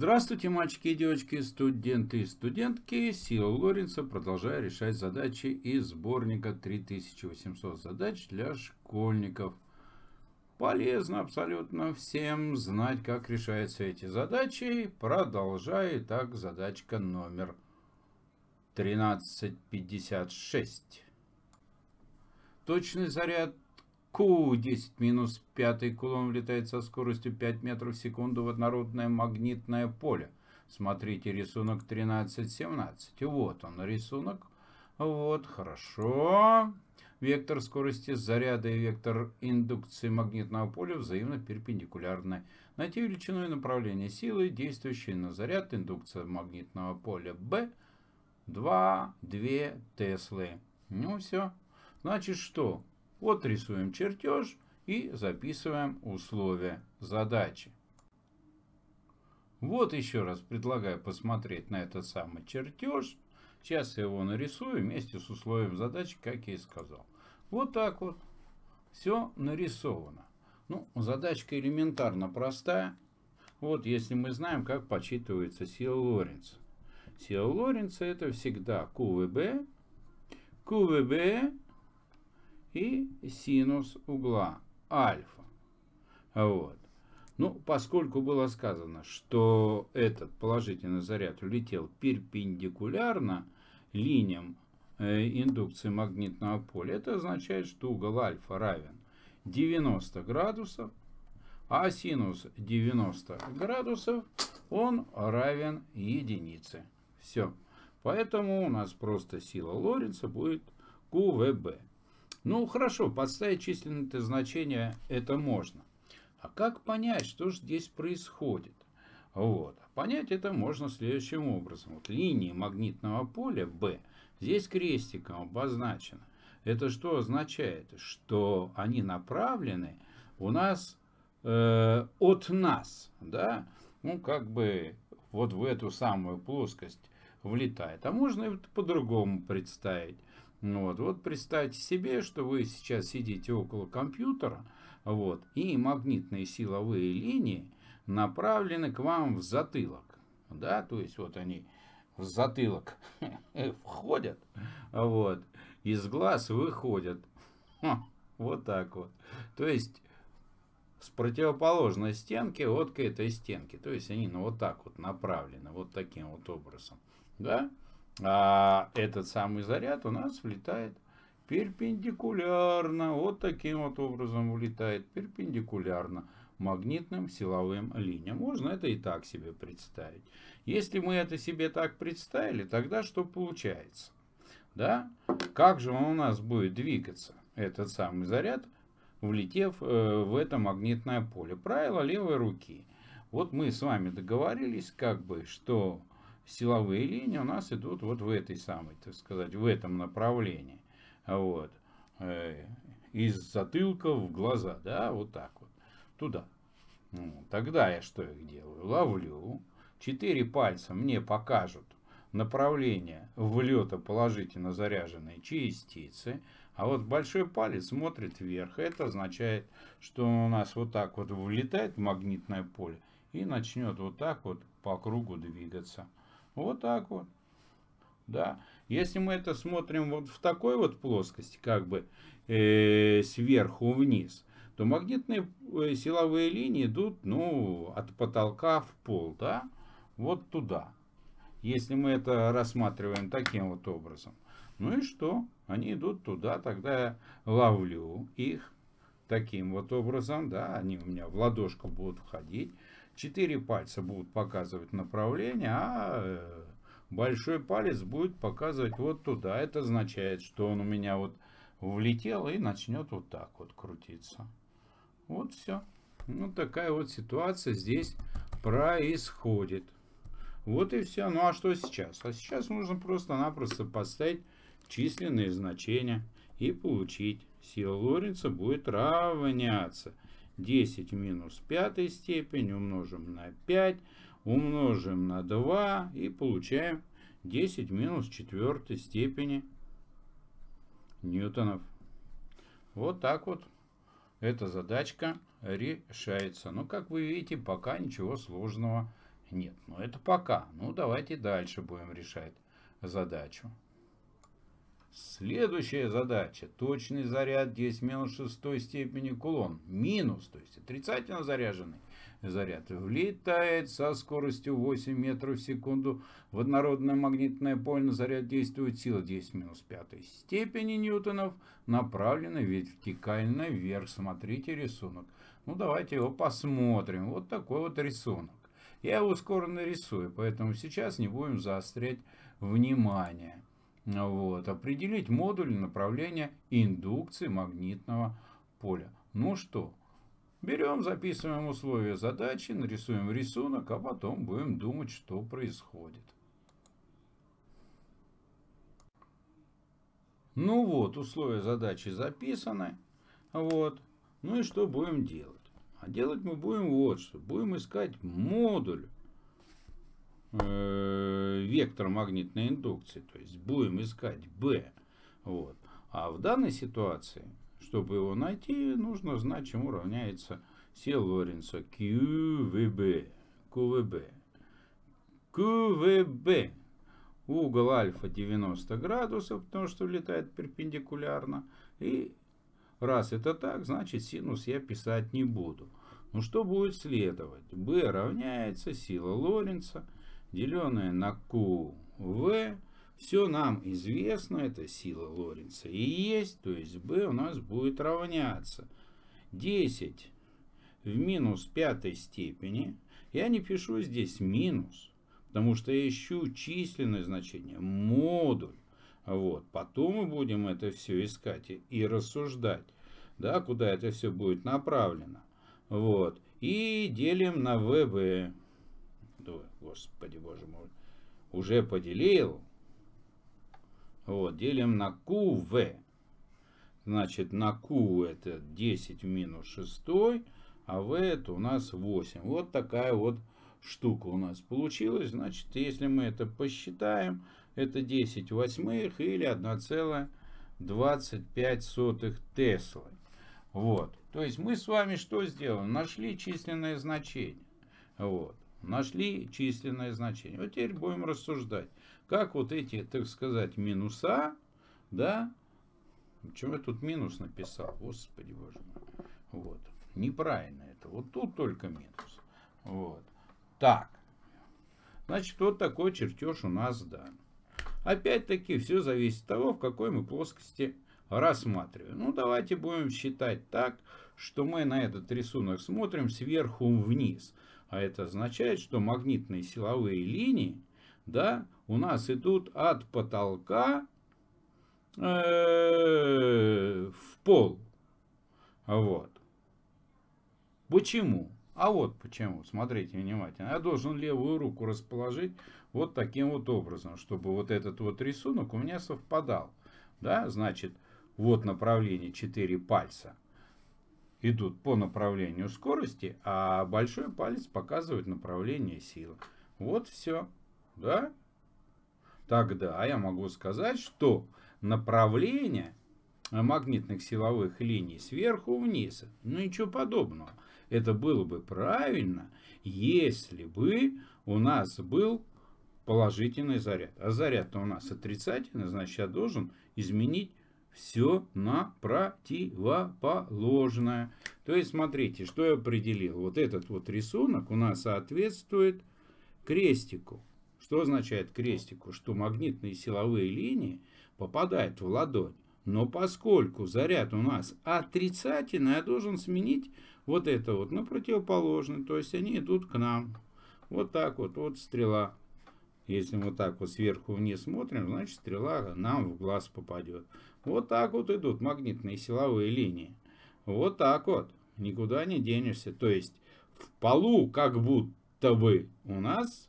Здравствуйте, мальчики и девочки, студенты и студентки. Сила Лоренца продолжаю решать задачи из сборника 3800 задач для школьников. Полезно абсолютно всем знать, как решаются эти задачи. Продолжаю. Так, задачка номер 1356. Точный заряд Q10 минус 5 кулон влетает со скоростью 5 метров в секунду в однородное магнитное поле. Смотрите рисунок 13.17. Вот он рисунок. Вот, хорошо. Вектор скорости заряда и вектор индукции магнитного поля взаимно перпендикулярны. Найти величину и направление силы, действующей на заряд индукция магнитного поля B 2, 2 Теслы. Ну все. Значит что? Вот рисуем чертеж и записываем условия задачи. Вот еще раз предлагаю посмотреть на этот самый чертеж. Сейчас я его нарисую вместе с условием задачи, как я и сказал. Вот так вот. Все нарисовано. Ну, задачка элементарно простая. Вот если мы знаем, как подсчитывается сила Лоренца. Сила Лоренца это всегда QVB. QVB и синус угла альфа. Вот. Ну, поскольку было сказано, что этот положительный заряд улетел перпендикулярно линиям э, индукции магнитного поля, это означает, что угол альфа равен 90 градусов, а синус 90 градусов, он равен единице. Все. Поэтому у нас просто сила Лоренца будет QVB. Ну, хорошо, подставить численное значение это можно. А как понять, что же здесь происходит? Вот. Понять это можно следующим образом. Вот линии магнитного поля B здесь крестиком обозначено. Это что означает? Что они направлены у нас э, от нас, да? Ну, как бы вот в эту самую плоскость влетает. А можно и по-другому представить. Ну вот, вот представьте себе, что вы сейчас сидите около компьютера, вот, и магнитные силовые линии направлены к вам в затылок. Да, то есть вот они в затылок входят, вот, из глаз выходят. Вот так вот. То есть с противоположной стенки вот к этой стенке. То есть они ну, вот так вот направлены, вот таким вот образом. Да? А этот самый заряд у нас влетает перпендикулярно, вот таким вот образом влетает перпендикулярно магнитным силовым линиям. Можно это и так себе представить. Если мы это себе так представили, тогда что получается? Да? Как же он у нас будет двигаться, этот самый заряд, влетев э, в это магнитное поле? Правило левой руки. Вот мы с вами договорились, как бы, что силовые линии у нас идут вот в этой самой, так сказать, в этом направлении. Вот. Э, из затылка в глаза, да, вот так вот. Туда. Ну, тогда я что их делаю? Ловлю. Четыре пальца мне покажут направление влета положительно заряженной частицы. А вот большой палец смотрит вверх. Это означает, что у нас вот так вот влетает в магнитное поле и начнет вот так вот по кругу двигаться. Вот так вот. Да. Если мы это смотрим вот в такой вот плоскости, как бы э, сверху вниз, то магнитные э, силовые линии идут ну, от потолка в пол, да, вот туда. Если мы это рассматриваем таким вот образом. Ну и что? Они идут туда, тогда я ловлю их таким вот образом, да, они у меня в ладошку будут входить. Четыре пальца будут показывать направление, а э, большой палец будет показывать вот туда. Это означает, что он у меня вот влетел и начнет вот так вот крутиться. Вот все. Ну, такая вот ситуация здесь происходит. Вот и все. Ну, а что сейчас? А сейчас нужно просто-напросто поставить численные значения и получить. Сила Лоренца будет равняться 10 минус пятой степень умножим на 5, умножим на 2 и получаем 10 минус четвертой степени ньютонов. Вот так вот эта задачка решается. Но, как вы видите, пока ничего сложного Нет, ну это пока. Ну давайте дальше будем решать задачу. Следующая задача. Точный заряд 10 минус 6 степени кулон. Минус, то есть отрицательно заряженный заряд. Влетает со скоростью 8 метров в секунду в однородное магнитное поле. На заряд действует сила 10 минус 5 степени ньютонов. Направлена вертикально вверх. Смотрите рисунок. Ну давайте его посмотрим. Вот такой вот рисунок. Я его скоро нарисую, поэтому сейчас не будем заострять внимание. Вот. Определить модуль направления индукции магнитного поля. Ну что, берем, записываем условия задачи, нарисуем рисунок, а потом будем думать, что происходит. Ну вот, условия задачи записаны. Вот. Ну и что будем делать? А делать мы будем вот что. Будем искать модуль э, вектор магнитной индукции. То есть будем искать B. Вот. А в данной ситуации, чтобы его найти, нужно знать, чему равняется сила Лоренца QVB. QVB. QVB. Угол альфа 90 градусов, потому что летает перпендикулярно. И раз это так, значит синус я писать не буду. Ну что будет следовать? B равняется сила Лоренца деленное на QV, все нам известно, это сила Лоренца и есть, то есть B у нас будет равняться 10 в минус пятой степени. Я не пишу здесь минус, потому что я ищу численное значение, модуль. Вот. Потом мы будем это все искать и, и рассуждать, да, куда это все будет направлено. Вот. И делим на ВБ господи боже мой, уже поделил. Вот, делим на QV. Значит, на Q это 10 в минус 6, а V это у нас 8. Вот такая вот штука у нас получилась. Значит, если мы это посчитаем, это 10 восьмых или 1,25 Теслы. Вот. То есть мы с вами что сделали? Нашли численное значение. Вот нашли численное значение. Вот теперь будем рассуждать, как вот эти, так сказать, минуса, да, почему я тут минус написал, господи боже мой, вот, неправильно это, вот тут только минус, вот, так, значит, вот такой чертеж у нас дан. Опять-таки, все зависит от того, в какой мы плоскости рассматриваем. Ну, давайте будем считать так, что мы на этот рисунок смотрим сверху вниз. А это означает, что магнитные силовые линии да, у нас идут от потолка э, в пол. Вот. Почему? А вот почему. Смотрите внимательно. Я должен левую руку расположить вот таким вот образом, чтобы вот этот вот рисунок у меня совпадал. Да, значит, вот направление 4 пальца идут по направлению скорости, а большой палец показывает направление силы. Вот все. Да? Тогда я могу сказать, что направление магнитных силовых линий сверху вниз. Ну ничего подобного. Это было бы правильно, если бы у нас был положительный заряд. А заряд у нас отрицательный, значит я должен изменить все на противоположное. То есть, смотрите, что я определил. Вот этот вот рисунок у нас соответствует крестику. Что означает крестику? Что магнитные силовые линии попадают в ладонь. Но поскольку заряд у нас отрицательный, я должен сменить вот это вот на противоположный. То есть они идут к нам. Вот так вот, вот стрела. Если мы так вот сверху вниз смотрим, значит стрела нам в глаз попадет. Вот так вот идут магнитные силовые линии. Вот так вот. Никуда не денешься. То есть в полу как будто бы у нас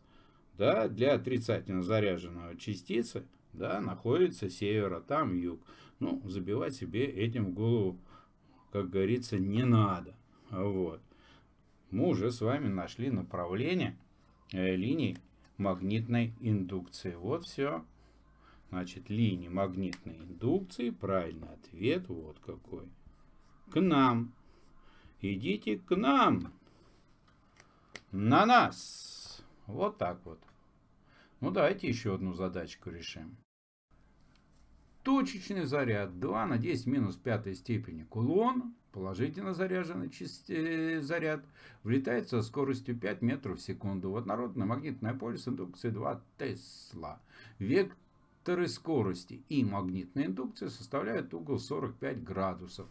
да, для отрицательно заряженного частицы да, находится север, а там юг. Ну, забивать себе этим в голову, как говорится, не надо. Вот. Мы уже с вами нашли направление э, линий магнитной индукции. Вот все. Значит, линии магнитной индукции. Правильный ответ вот какой. К нам. Идите к нам. На нас. Вот так вот. Ну давайте еще одну задачку решим. Точечный заряд 2 на 10 минус 5 степени кулон, положительно заряженный э, заряд, влетает со скоростью 5 метров в секунду в однородное магнитное поле с индукцией 2 Тесла. Векторы скорости и магнитная индукция составляют угол 45 градусов.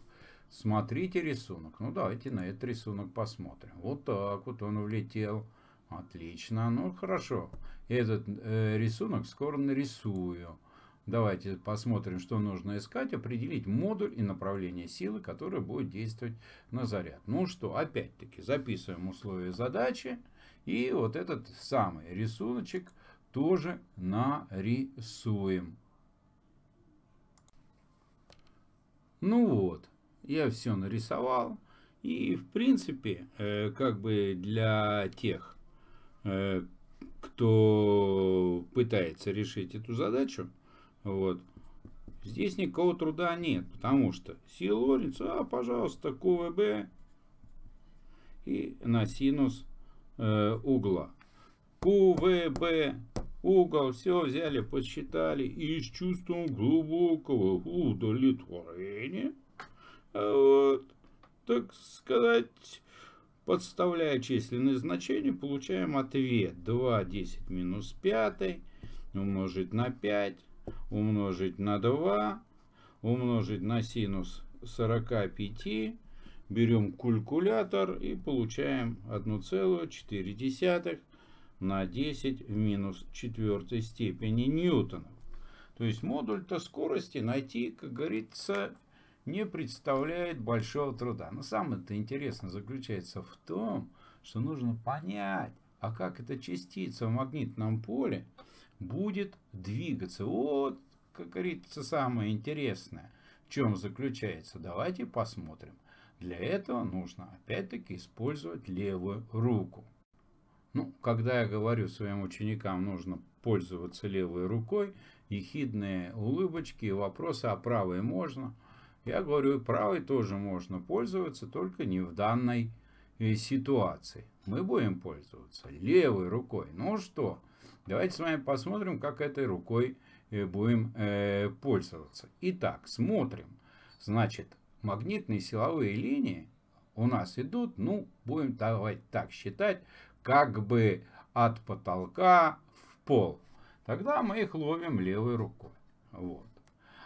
Смотрите рисунок. Ну давайте на этот рисунок посмотрим. Вот так вот он влетел. Отлично. Ну хорошо. Этот э, рисунок скоро нарисую. Давайте посмотрим, что нужно искать. Определить модуль и направление силы, которая будет действовать на заряд. Ну что, опять-таки записываем условия задачи. И вот этот самый рисуночек тоже нарисуем. Ну вот, я все нарисовал. И в принципе, э, как бы для тех, э, кто пытается решить эту задачу, вот. Здесь никакого труда нет, потому что сила Лоренца, а, пожалуйста, КВБ и на синус э, угла. КВБ, угол, все взяли, посчитали и с чувством глубокого удовлетворения, вот, так сказать, подставляя численные значения, получаем ответ. 2, 10 минус 5 умножить на 5 умножить на 2, умножить на синус 45, берем калькулятор и получаем 1,4 на 10 в минус 4 степени ньютонов. То есть модуль-то скорости найти, как говорится, не представляет большого труда. Но самое-то интересное заключается в том, что нужно понять, а как эта частица в магнитном поле будет двигаться. Вот, как говорится, самое интересное. В чем заключается? Давайте посмотрим. Для этого нужно опять-таки использовать левую руку. Ну, когда я говорю своим ученикам, нужно пользоваться левой рукой, ехидные улыбочки и вопросы, а правой можно. Я говорю, правой тоже можно пользоваться, только не в данной э, ситуации. Мы будем пользоваться левой рукой. Ну что, Давайте с вами посмотрим, как этой рукой э, будем э, пользоваться. Итак, смотрим. Значит, магнитные силовые линии у нас идут, ну, будем давайте так считать, как бы от потолка в пол. Тогда мы их ловим левой рукой. Вот.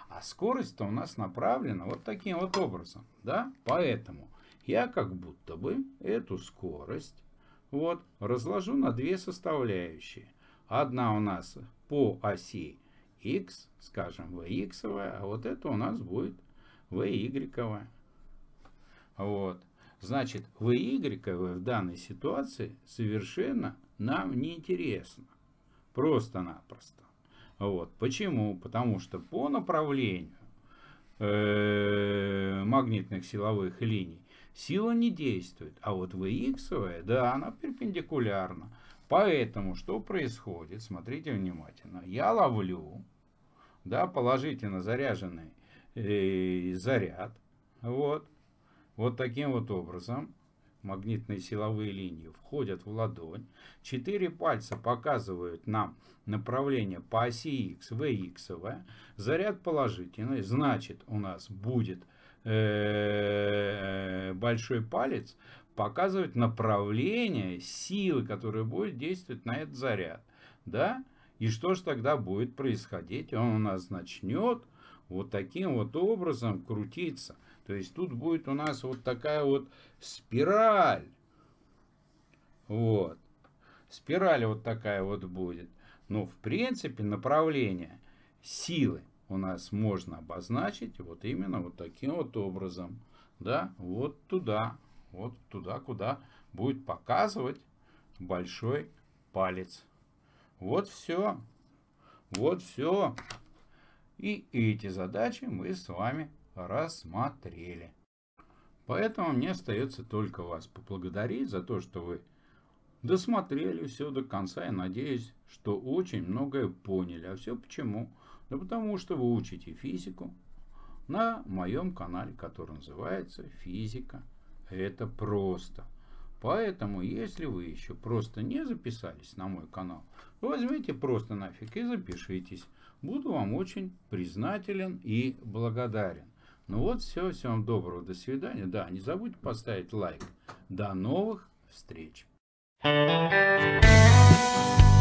А скорость-то у нас направлена вот таким вот образом. Да? Поэтому я как будто бы эту скорость вот, разложу на две составляющие. Одна у нас по оси x, скажем, vx, а вот это у нас будет vy. Вот. Значит, vy в данной ситуации совершенно нам не интересно. Просто-напросто. Вот. Почему? Потому что по направлению э, магнитных силовых линий сила не действует. А вот vx, да, она перпендикулярна. Поэтому что происходит? Смотрите внимательно. Я ловлю да, положительно заряженный э, заряд. Вот. Вот таким вот образом магнитные силовые линии входят в ладонь. Четыре пальца показывают нам направление по оси X, VX. Заряд положительный. Значит, у нас будет э, большой палец показывать направление силы, которая будет действовать на этот заряд. Да? И что же тогда будет происходить? Он у нас начнет вот таким вот образом крутиться. То есть тут будет у нас вот такая вот спираль. Вот. Спираль вот такая вот будет. Но в принципе направление силы у нас можно обозначить вот именно вот таким вот образом. Да, вот туда вот туда, куда будет показывать большой палец. Вот все. Вот все. И эти задачи мы с вами рассмотрели. Поэтому мне остается только вас поблагодарить за то, что вы досмотрели все до конца. И надеюсь, что очень многое поняли. А все почему? Да потому что вы учите физику на моем канале, который называется «Физика это просто. Поэтому, если вы еще просто не записались на мой канал, возьмите просто нафиг и запишитесь. Буду вам очень признателен и благодарен. Ну вот, все, всем доброго, до свидания. Да, не забудьте поставить лайк. До новых встреч. Thank you.